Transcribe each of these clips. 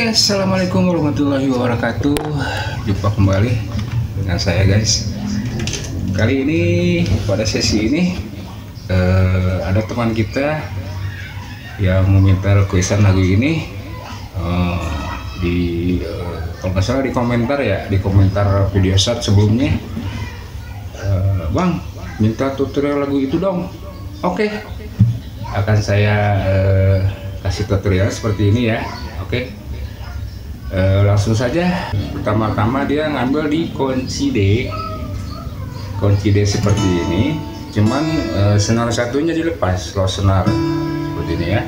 Oke, assalamualaikum warahmatullahi wabarakatuh. Jumpa kembali dengan saya, guys. Kali ini pada sesi ini eh, ada teman kita yang meminta requestan lagu ini eh, di eh, kalau nggak salah di komentar ya, di komentar video saat sebelumnya, Eh, bang minta tutorial lagu itu dong. Oke, akan saya eh, kasih tutorial seperti ini ya. Oke. Eh, langsung saja. Pertama-tama dia ngambil di kunci D. Kunci D seperti ini. Cuman eh, senar satunya dilepas, kalau senar seperti ini ya.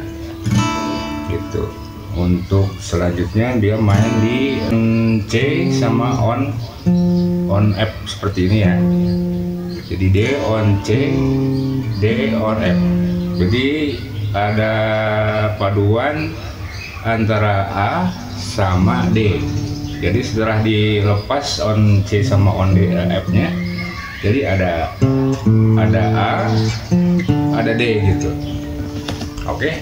Gitu. Untuk selanjutnya dia main di C sama on on F seperti ini ya. Jadi D on C, D on F. Jadi ada paduan antara A sama D. Jadi setelah dilepas on C sama on D F nya, jadi ada ada A, ada D gitu. Oke,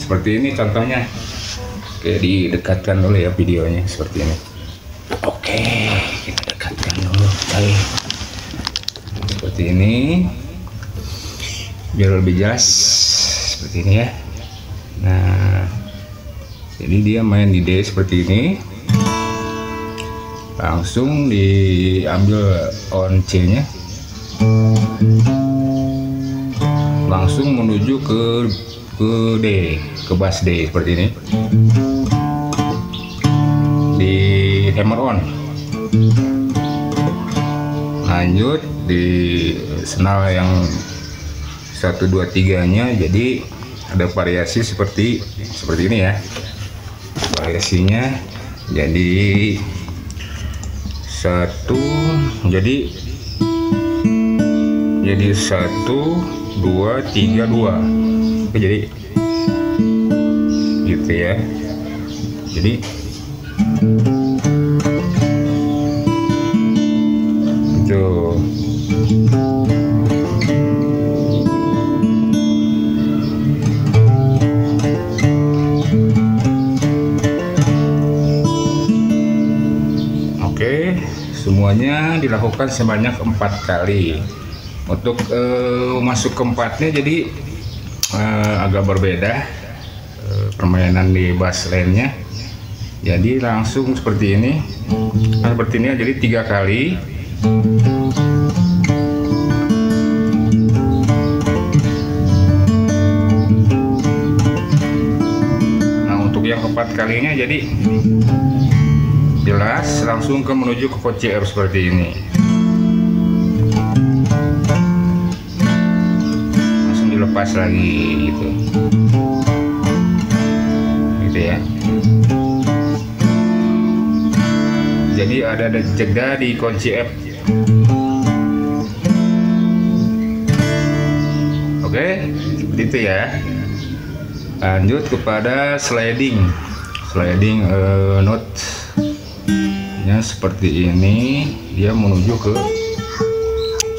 seperti ini contohnya. Oke, didekatkan dulu ya videonya seperti ini. Oke, kita dekatkan dulu. Baik. Seperti ini. Biar lebih jelas seperti ini ya. Nah, jadi dia main di D seperti ini. Langsung diambil on C-nya. Langsung menuju ke ke D, ke bass D seperti ini. Di hammer on. Lanjut di senal yang 1 2 3 nya jadi ada variasi seperti seperti ini ya variasinya. Jadi satu jadi jadi satu dua tiga dua. Oke, jadi gitu ya. Jadi itu semuanya dilakukan sebanyak empat kali. Untuk eh, masuk keempatnya jadi eh, agak berbeda eh, permainan di bass line-nya. Jadi langsung seperti ini, seperti ini jadi tiga kali. Nah untuk yang keempat kalinya jadi jelas langsung ke menuju ke kunci R seperti ini. Langsung dilepas lagi gitu. Gitu ya. Jadi ada jeda di kunci F oke seperti itu ya. Lanjut kepada sliding. Sliding eh, note nya seperti ini dia menuju ke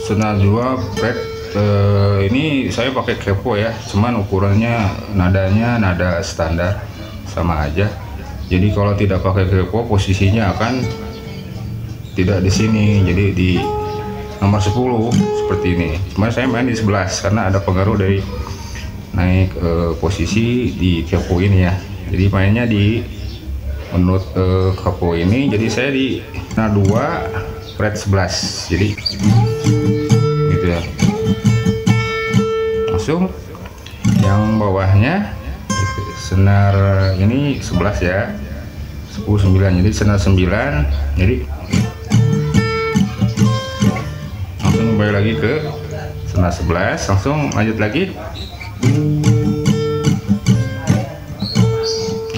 senar 2 fret eh, ini saya pakai kepo ya cuman ukurannya nadanya nada standar sama aja. Jadi kalau tidak pakai kepo posisinya akan tidak di sini jadi di nomor 10 seperti ini. Cuman saya main di 11 karena ada pengaruh dari naik eh, posisi di kepo ini ya. Jadi mainnya di menurut eh, kapo ini jadi saya di nah 2 fret 11 jadi gitu ya. Langsung yang bawahnya senar ini 11 ya. 10 9 jadi senar 9 jadi langsung kembali lagi ke senar 11 langsung lanjut lagi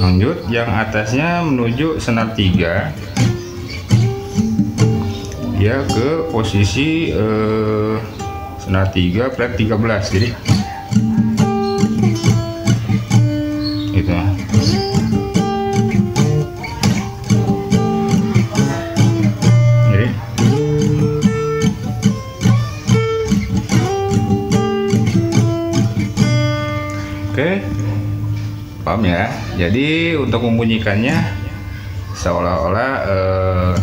lanjut yang atasnya menuju senar 3 dia ke posisi eh, senar 3 fret 13 jadi gitu ya. Jadi oke paham ya? Jadi untuk membunyikannya seolah-olah eh,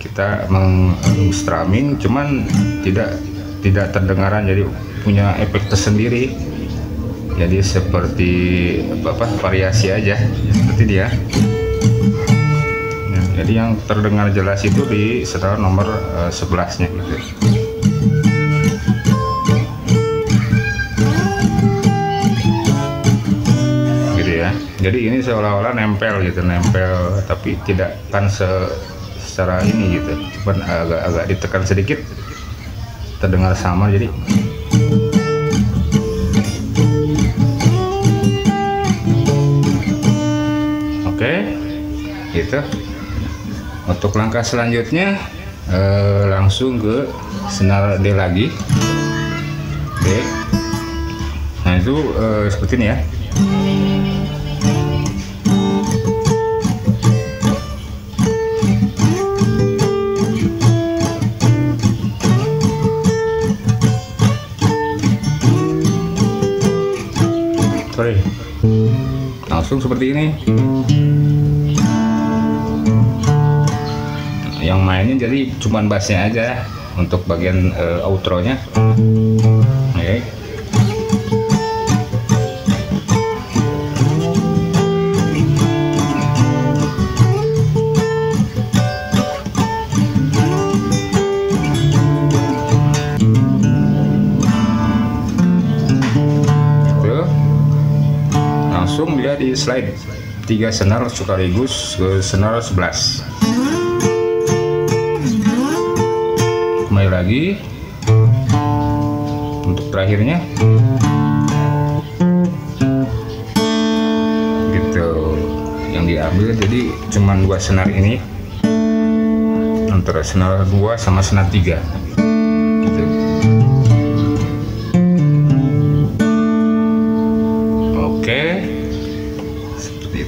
kita meng-strumming cuman tidak tidak terdengaran jadi punya efek tersendiri. Jadi seperti apa, apa variasi aja seperti dia. Nah, jadi yang terdengar jelas itu di setelah nomor eh, 11 nya gitu gitu jadi ini seolah-olah nempel gitu nempel tapi tidak kan se secara ini gitu. Cuman agak-agak ditekan sedikit terdengar sama jadi oke gitu. Untuk langkah selanjutnya eh, langsung ke senar D lagi. D. Nah itu eh, seperti ini ya sorry. Langsung seperti ini. Yang mainnya jadi cuman bassnya aja untuk bagian uh, outro-nya. Oke. Tuh. Langsung dia di slide. Tiga senar sekaligus ke senar 11 kembali lagi. Untuk terakhirnya. Gitu. Yang diambil jadi cuman dua senar ini. Antara senar 2 sama senar 3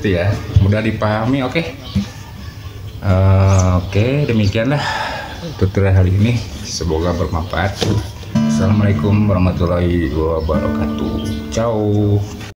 seperti itu ya. Mudah dipahami oke. Eh, oke demikianlah tutorial hari ini. Semoga bermanfaat. Assalamualaikum warahmatullahi wabarakatuh. Ciao